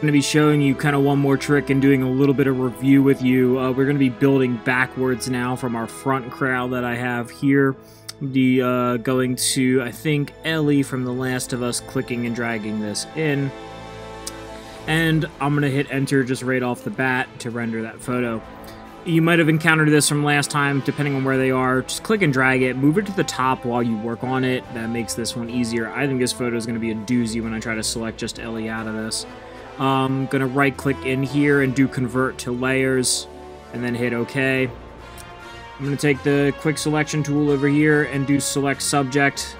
going to be showing you kind of one more trick and doing a little bit of review with you. Uh, we're going to be building backwards now from our front crowd that I have here. The uh, going to, I think, Ellie from The Last of Us, clicking and dragging this in. And I'm going to hit enter just right off the bat to render that photo. You might have encountered this from last time, depending on where they are. Just click and drag it, move it to the top while you work on it. That makes this one easier. I think this photo is going to be a doozy when I try to select just Ellie out of this. I'm um, to right click in here and do convert to layers and then hit OK. I'm to take the quick selection tool over here and do select subject.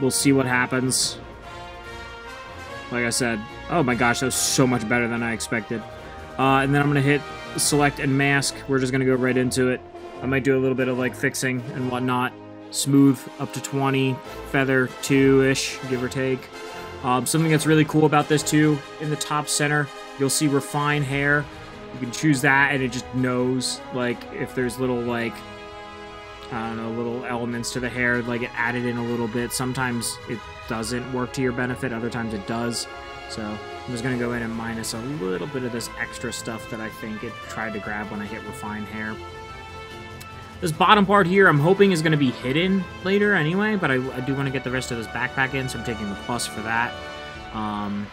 We'll see what happens. Like I said, oh my gosh, that was so much better than I expected. Uh, and then I'm to hit select and mask. We're just to go right into it. I might do a little bit of like fixing and whatnot. Smooth up to 20, feather 2-ish, give or take. Um, something that's really cool about this too, in the top center, you'll see refine hair. You can choose that and it just knows like if there's little like I don't know, little elements to the hair, like it added in a little bit. Sometimes it doesn't work to your benefit, other times it does. So I'm just to go in and minus a little bit of this extra stuff that I think it tried to grab when I hit refine hair. This bottom part here, I'm hoping is going to be hidden later anyway, but I, I do want to get the rest of this backpack in, so I'm taking the plus for that. Um,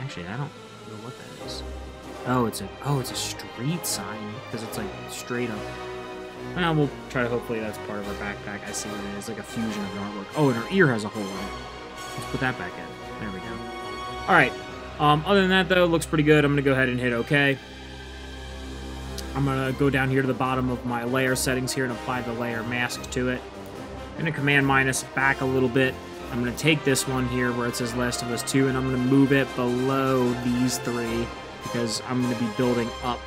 actually, I don't know what that is. Oh, it's a oh, it's a street sign because it's like straight up. Well, we'll try to. Hopefully, that's part of our backpack. I see what it is, like a fusion of artwork. Oh, and her ear has a hole in it. Let's put that back in. There we go. All right. Um, other than that, though, looks pretty good. I'm gonna go ahead and hit OK. I'm to go down here to the bottom of my layer settings here and apply the layer mask to it. I'm to command minus back a little bit. I'm to take this one here where it says Last of Us 2 and I'm to move it below these three because I'm to be building up.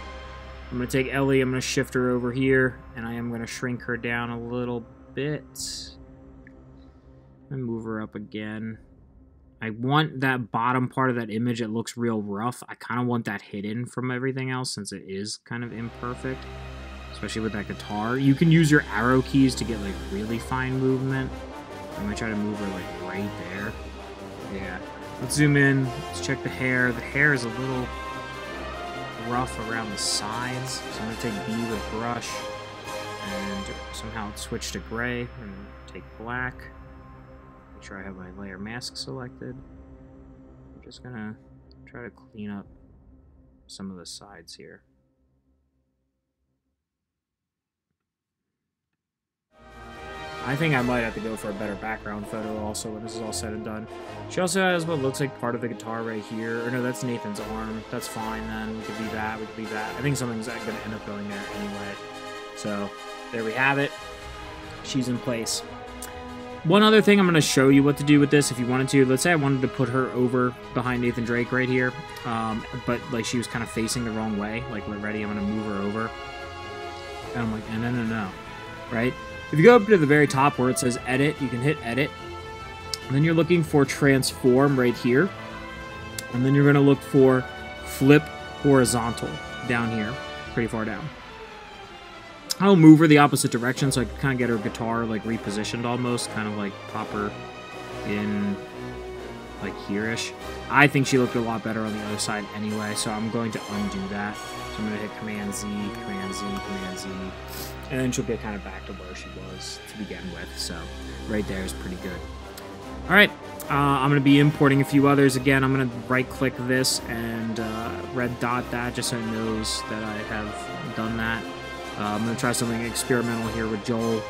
I'm to take Ellie, I'm to shift her over here and I am to shrink her down a little bit and move her up again. I want that bottom part of that image that looks real rough. I kind of want that hidden from everything else since it is kind of imperfect, especially with that guitar. You can use your arrow keys to get like really fine movement. I'm gonna try to move her like right there. Yeah. Let's zoom in. Let's check the hair. The hair is a little rough around the sides, so I'm gonna take B with brush and somehow switch to gray and take black. Make sure I have my layer mask selected. I'm just gonna try to clean up some of the sides here. I think I might have to go for a better background photo also when this is all said and done. She also has what looks like part of the guitar right here. Or no, that's Nathan's arm. That's fine then. We could leave that. We could leave that. I think something's going to end up going there anyway. So there we have it. She's in place. One other thing I'm going to show you what to do with this if you wanted to. Let's say I wanted to put her over behind Nathan Drake right here, um, but like she was kind of facing the wrong way. Like we're ready, I'm going to move her over. And I'm like, no, no, no, no. Right? If you go up to the very top where it says edit, you can hit edit. And then you're looking for transform right here. And then you're going to look for flip horizontal down here, pretty far down. I'll move her the opposite direction so I can kind of get her guitar like repositioned almost, kind of like proper in like here-ish. I think she looked a lot better on the other side anyway, so I'm going to undo that. So I'm going to hit Command Z, Command Z, Command Z, and then she'll get kind of back to where she was to begin with. So right there is pretty good. All right, uh, I'm going to be importing a few others. Again, I'm going to right-click this and uh, red dot that just so it knows that I have done that. Uh, I'm going to try something experimental here with Joel,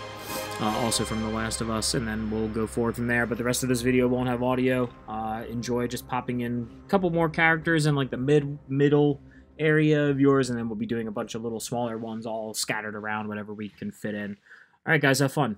uh, also from The Last of Us, and then we'll go forward from there. But the rest of this video won't have audio. Uh, enjoy just popping in a couple more characters in like the mid middle area of yours, and then we'll be doing a bunch of little smaller ones all scattered around, whatever we can fit in. All right, guys, have fun.